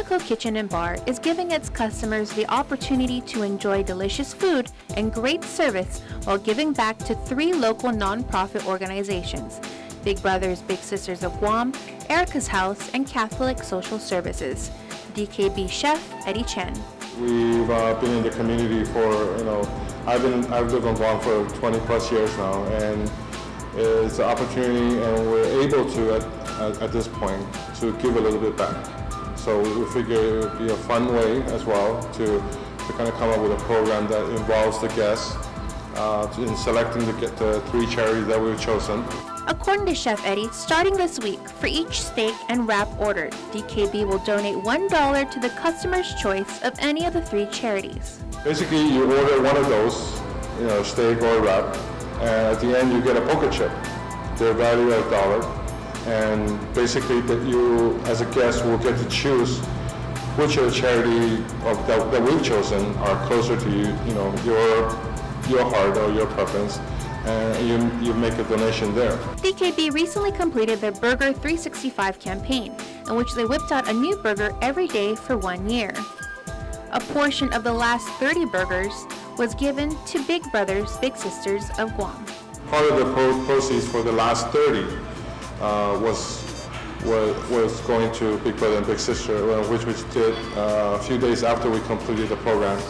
Delmonico Kitchen and Bar is giving its customers the opportunity to enjoy delicious food and great service while giving back to three local nonprofit organizations Big Brothers Big Sisters of Guam, Erica's House, and Catholic Social Services. DKB chef Eddie Chen. We've uh, been in the community for, you know, I've been, I've lived on Guam for 20 plus years now, and it's an opportunity, and we're able to, at, at, at this point, to give a little bit back. So we figure it would be a fun way as well to, to kind of come up with a program that involves the guests uh, in selecting the, the three charities that we've chosen. According to Chef Eddie, starting this week, for each steak and wrap ordered, DKB will donate $1 to the customer's choice of any of the three charities. Basically, you order one of those, you know, steak or wrap, and at the end you get a poker chip. They're valued at a dollar, and basically that you, as a guest, will get to choose which of the charity of that, that we've chosen are closer to you, you know, your your heart or your preference and you, you make a donation there. DKB recently completed their Burger 365 campaign, in which they whipped out a new burger every day for one year. A portion of the last 30 burgers was given to Big Brothers Big Sisters of Guam. Part of the proceeds for the last 30 uh, was, was was going to Big Brother and Big Sister, uh, which we did uh, a few days after we completed the program,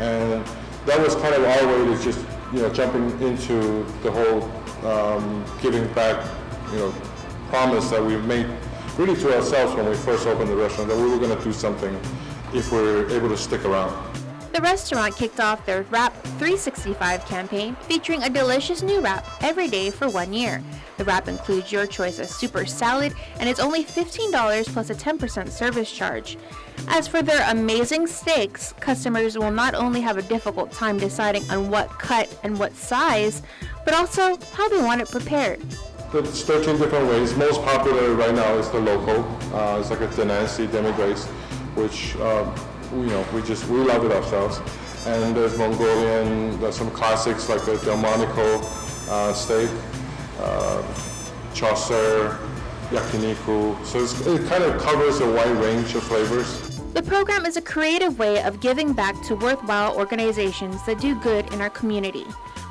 and that was kind of our way to just you know jumping into the whole um, giving back you know promise that we made really to ourselves when we first opened the restaurant that we were going to do something if we are able to stick around. The restaurant kicked off their Wrap 365 campaign featuring a delicious new wrap every day for one year. The wrap includes your choice of super salad and it's only $15 plus a 10% service charge. As for their amazing steaks, customers will not only have a difficult time deciding on what cut and what size, but also how they want it prepared. There's 13 different ways. Most popular right now is the local. Uh, it's like a Denancy demi-glace, which uh, you know we just we love it ourselves. And there's Mongolian. There's some classics like the Delmonico uh, steak, uh, chasseur, yakiniku. So it kind of covers a wide range of flavors. The program is a creative way of giving back to worthwhile organizations that do good in our community.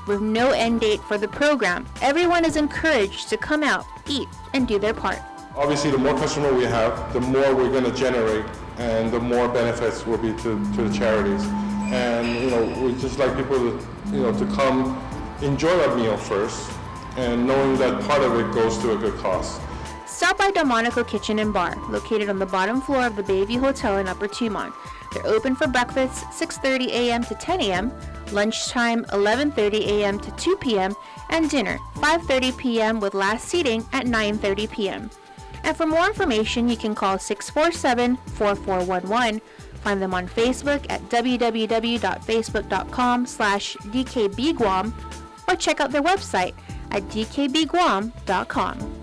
With no end date for the program, everyone is encouraged to come out, eat, and do their part. Obviously, the more customer we have, the more we're going to generate, and the more benefits will be to, to the charities. And you know, we just like people to, you know, to come enjoy our meal first, and knowing that part of it goes to a good cause. Stop by Delmonico Kitchen and Bar, located on the bottom floor of the Bayview Hotel in Upper Tumon. They're open for breakfast 6:30 a.m. to 10 a.m., lunchtime 11:30 a.m. to 2 p.m., and dinner 5:30 p.m. with last seating at 9:30 p.m. And for more information, you can call 647-4411, find them on Facebook at www.facebook.com slash dkbguam, or check out their website at dkbguam.com.